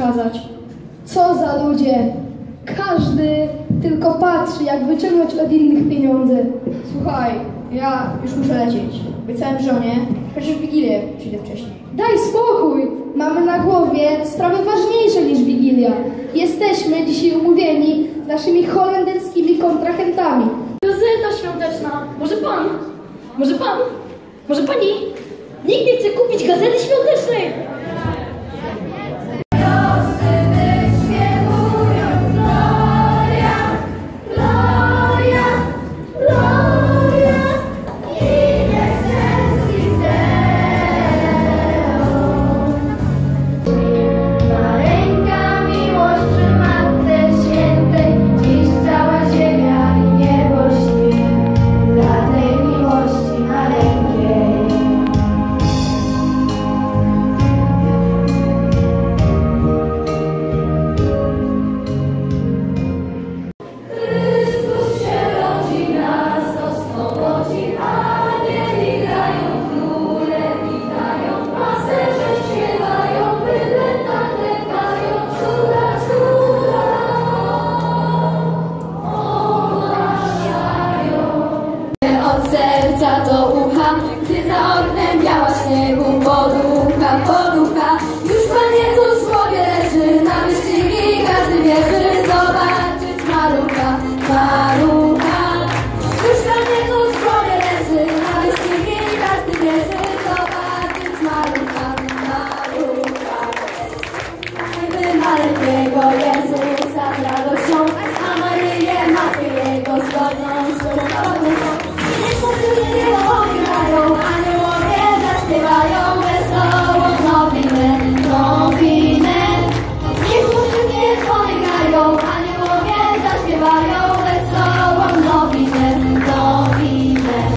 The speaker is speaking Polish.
przekazać. Co za ludzie! Każdy tylko patrzy, jak wyciągnąć od innych pieniądze. Słuchaj, ja już muszę lecieć. Obiecałem żonie, chociaż Wigilię przyjdę wcześniej. Daj spokój! Mamy na głowie sprawy ważniejsze niż Wigilia. Jesteśmy dzisiaj umówieni z naszymi holenderskimi kontrahentami. Gazeta świąteczna. Może pan? Może pan? Może pani? Nikt nie chce kupić gazety świątecznej.